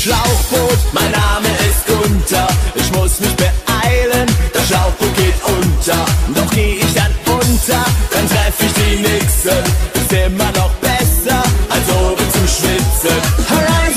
Schlauchboot, mein Name ist Gunther. Ich muss mich beeilen, das Schlauchboot geht unter. Doch geh ich dann unter, dann treff ich die Nixe. Ist immer noch besser, als oben zu schwitzen. Alright.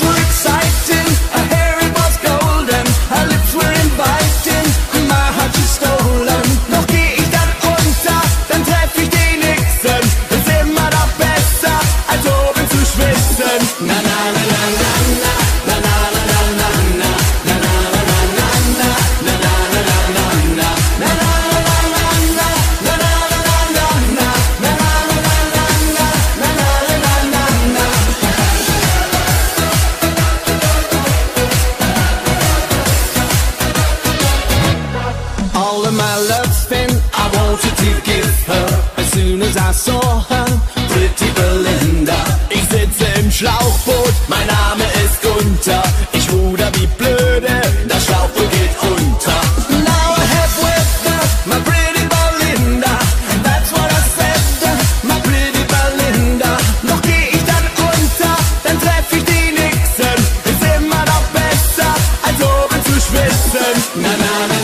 Her Pretty Belinda Ich sitze im Schlauchboot. Mein Name ist Gunther. Ich ruder wie blöde. Das Schlauchboot geht unter. Now I have with her My pretty Belinda. That's what I said. My pretty Belinda. Doch geh ich dann unter. Dann treff ich die Nixen. Ist immer noch besser Als oben zu schwitzen. Na na na